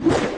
you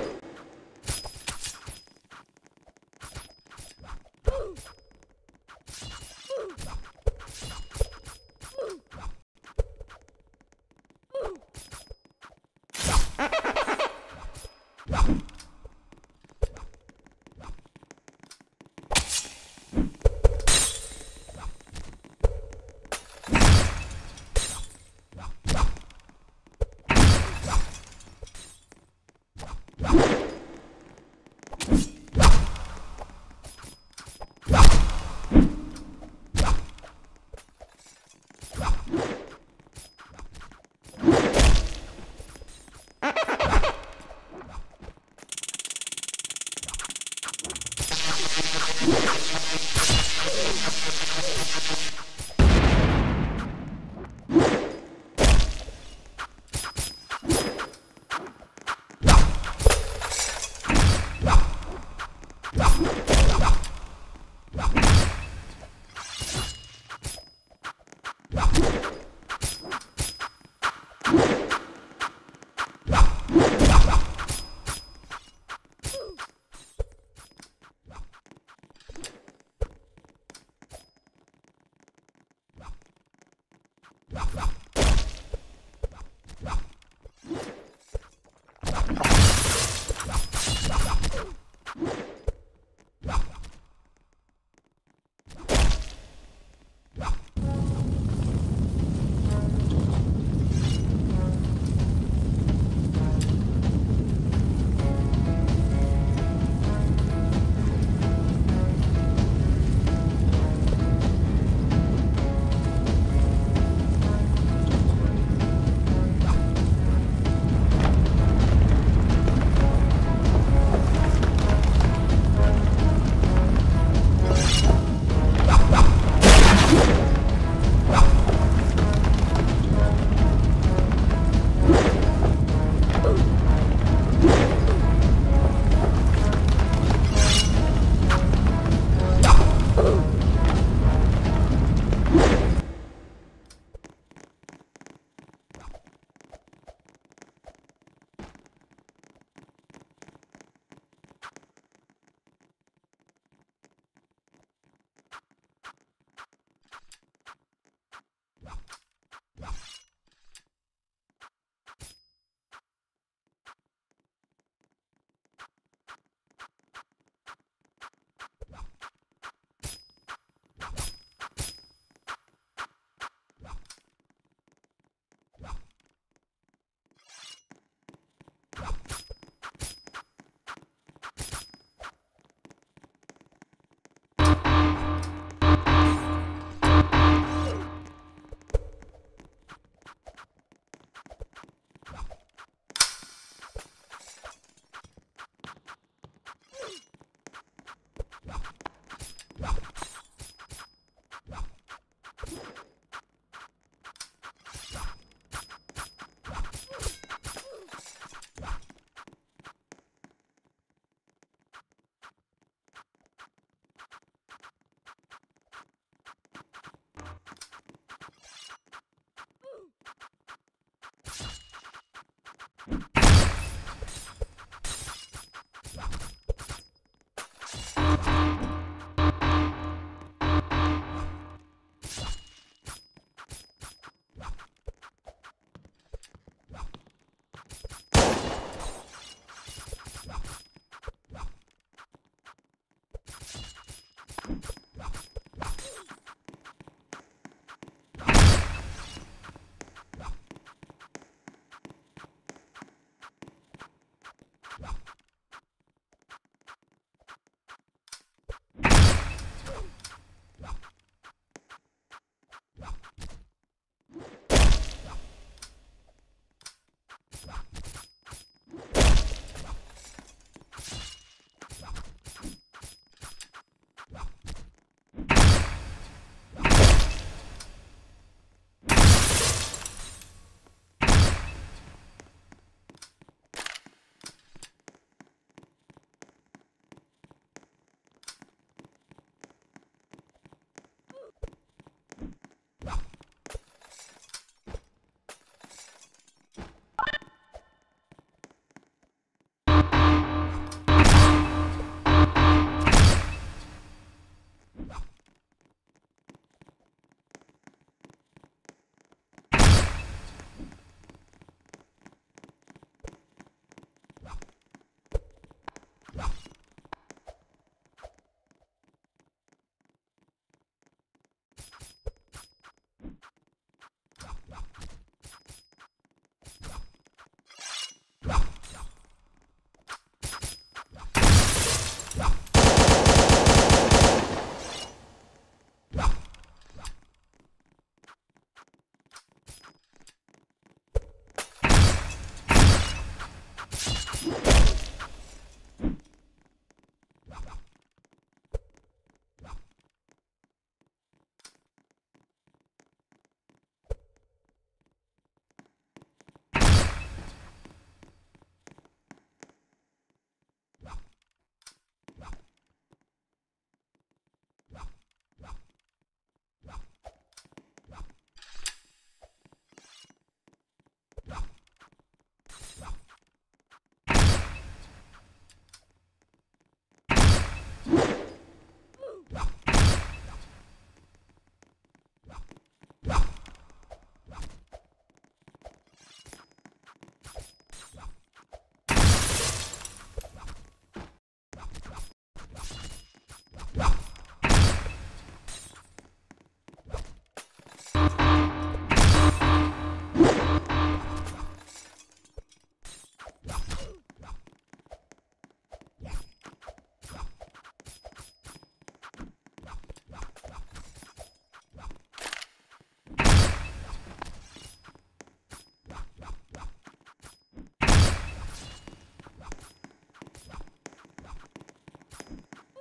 Alors.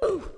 Ooh.